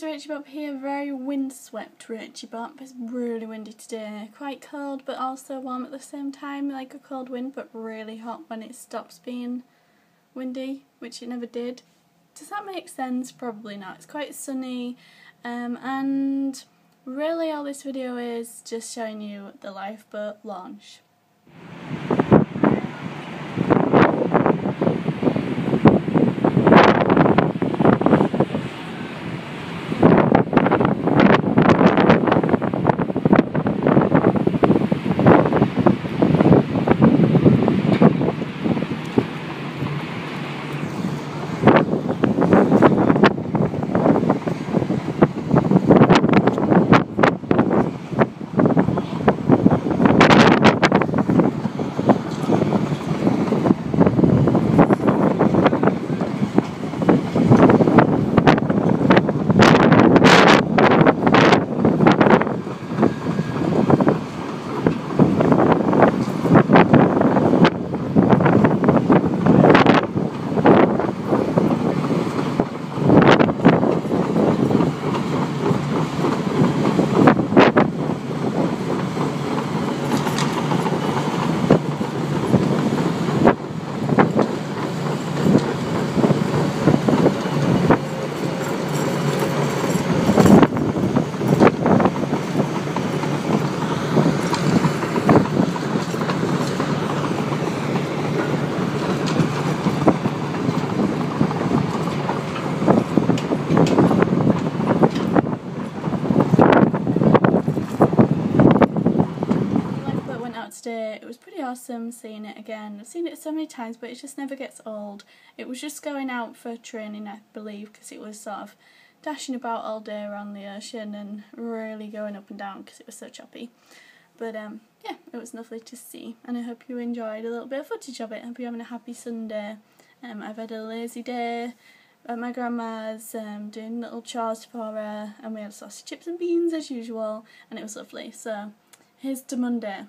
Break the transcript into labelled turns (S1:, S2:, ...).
S1: guys, Rachybop here, very windswept Rachybop. It's really windy today, quite cold but also warm at the same time, like a cold wind but really hot when it stops being windy, which it never did. Does that make sense? Probably not. It's quite sunny um, and really all this video is just showing you the lifeboat launch. It. It was pretty awesome seeing it again. I've seen it so many times, but it just never gets old. It was just going out for training, I believe, because it was sort of dashing about all day around the ocean and really going up and down because it was so choppy. But um, yeah, it was lovely to see, and I hope you enjoyed a little bit of footage of it. I hope you're having a happy Sunday. Um, I've had a lazy day at my grandma's, um, doing little chores for her, and we had sausage, chips and beans as usual, and it was lovely. So here's to Monday.